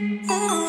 Oh.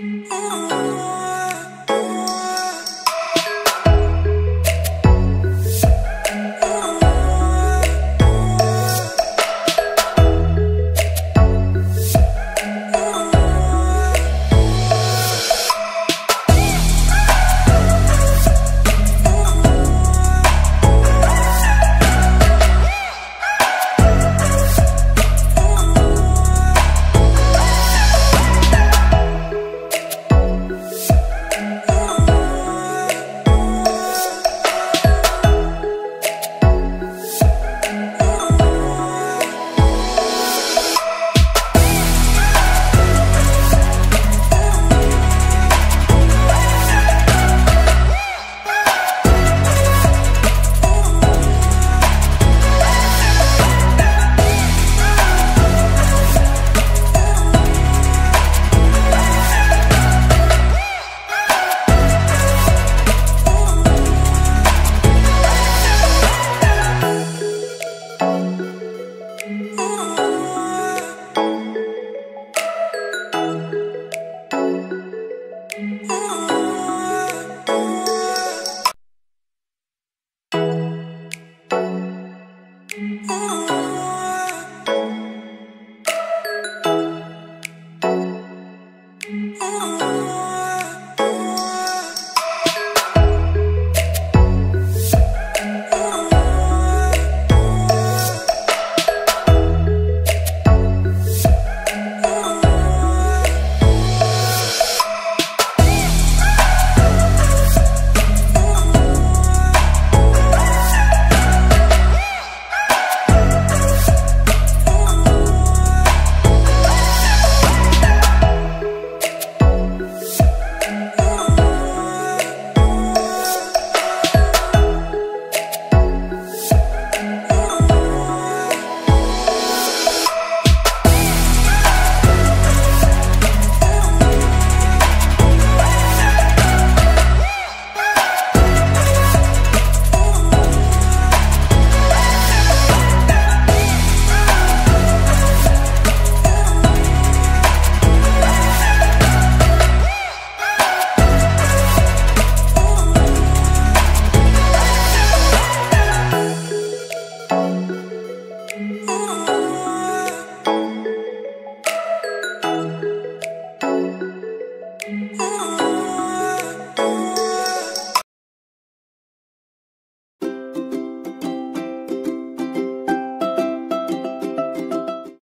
Oh.